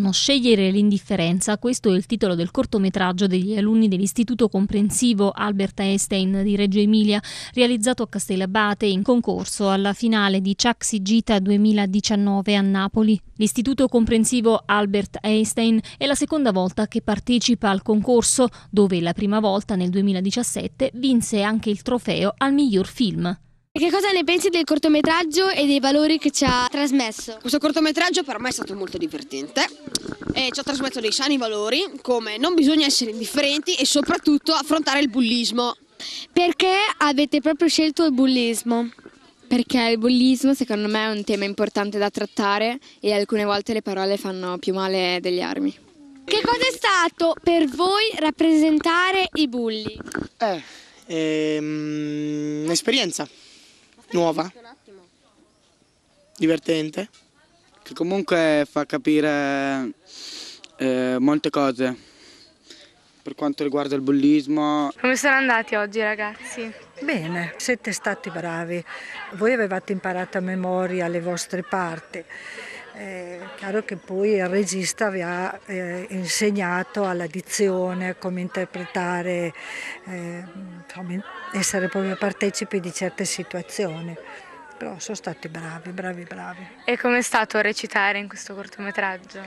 Non scegliere l'indifferenza, questo è il titolo del cortometraggio degli alunni dell'Istituto Comprensivo Albert Einstein di Reggio Emilia, realizzato a Castellabate in concorso alla finale di Ciaxi Gita 2019 a Napoli. L'Istituto Comprensivo Albert Einstein è la seconda volta che partecipa al concorso, dove la prima volta nel 2017 vinse anche il trofeo al miglior film. Che cosa ne pensi del cortometraggio e dei valori che ci ha trasmesso? Questo cortometraggio per me è stato molto divertente e ci ha trasmesso dei sani valori come non bisogna essere indifferenti e soprattutto affrontare il bullismo. Perché avete proprio scelto il bullismo? Perché il bullismo secondo me è un tema importante da trattare e alcune volte le parole fanno più male degli armi. Che cosa è stato per voi rappresentare i bulli? Eh, ehm, un'esperienza nuova, divertente. Che comunque fa capire eh, molte cose per quanto riguarda il bullismo. Come sono andati oggi ragazzi? Bene, siete stati bravi. Voi avevate imparato a memoria le vostre parti. È chiaro che poi il regista vi ha eh, insegnato alla dizione, come interpretare, eh, come essere proprio partecipi di certe situazioni. Però sono stati bravi, bravi, bravi. E com'è stato recitare in questo cortometraggio?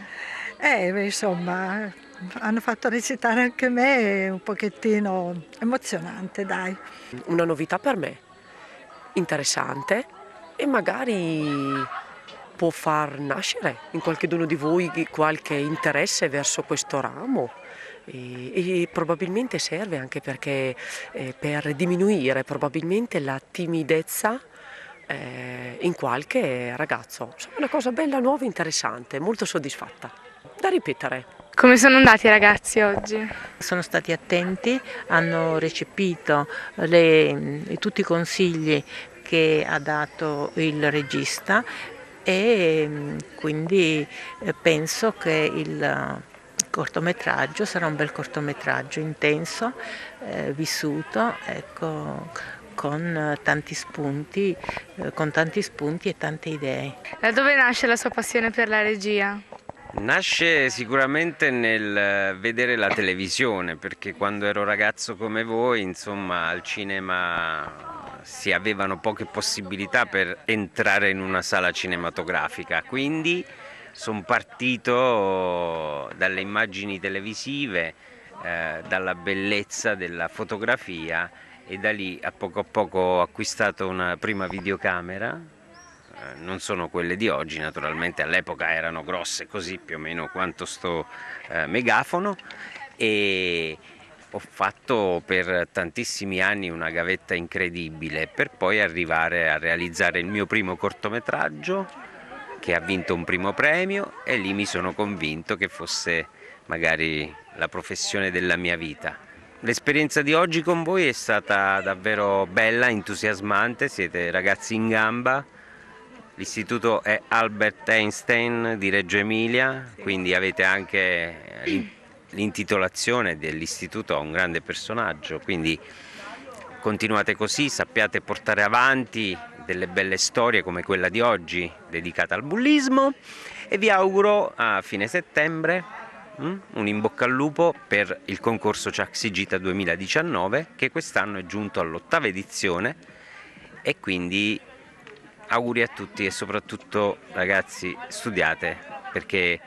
Eh, insomma, hanno fatto recitare anche me un pochettino emozionante, dai. Una novità per me, interessante e magari può far nascere in qualcuno di voi qualche interesse verso questo ramo. E, e probabilmente serve anche perché eh, per diminuire probabilmente la timidezza eh, in qualche ragazzo. Insomma, una cosa bella, nuova, interessante, molto soddisfatta. Da ripetere. Come sono andati i ragazzi oggi? Sono stati attenti, hanno recepito le, tutti i consigli che ha dato il regista e mm, quindi eh, penso che il cortometraggio sarà un bel cortometraggio intenso, eh, vissuto, ecco, con tanti spunti, eh, con tanti spunti e tante idee. Da dove nasce la sua passione per la regia? Nasce sicuramente nel vedere la televisione, perché quando ero ragazzo come voi, insomma, al cinema si avevano poche possibilità per entrare in una sala cinematografica, quindi sono partito dalle immagini televisive, eh, dalla bellezza della fotografia e da lì a poco a poco ho acquistato una prima videocamera, eh, non sono quelle di oggi naturalmente, all'epoca erano grosse così più o meno quanto sto eh, megafono e ho fatto per tantissimi anni una gavetta incredibile per poi arrivare a realizzare il mio primo cortometraggio che ha vinto un primo premio e lì mi sono convinto che fosse magari la professione della mia vita. L'esperienza di oggi con voi è stata davvero bella, entusiasmante, siete ragazzi in gamba. L'istituto è Albert Einstein di Reggio Emilia, quindi avete anche l'intitolazione dell'istituto a un grande personaggio, quindi continuate così, sappiate portare avanti delle belle storie come quella di oggi dedicata al bullismo e vi auguro a fine settembre mm, un in bocca al lupo per il concorso Ciaxi Gita 2019 che quest'anno è giunto all'ottava edizione e quindi auguri a tutti e soprattutto ragazzi studiate perché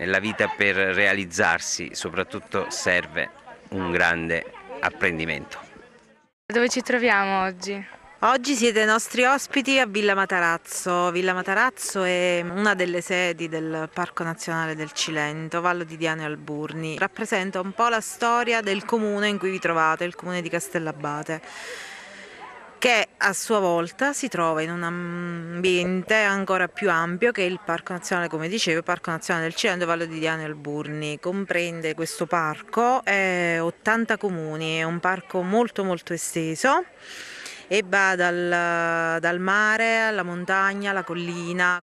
nella vita per realizzarsi soprattutto serve un grande apprendimento. Dove ci troviamo oggi? Oggi siete nostri ospiti a Villa Matarazzo. Villa Matarazzo è una delle sedi del Parco Nazionale del Cilento, Vallo di Diano e Alburni. Rappresenta un po' la storia del comune in cui vi trovate, il comune di Castellabate che a sua volta si trova in un ambiente ancora più ampio che il Parco Nazionale, come dicevo, Parco Nazionale del Cilento Vallo di Diano e Alburni. Comprende questo parco eh, 80 comuni, è un parco molto molto esteso e va dal, dal mare alla montagna, alla collina.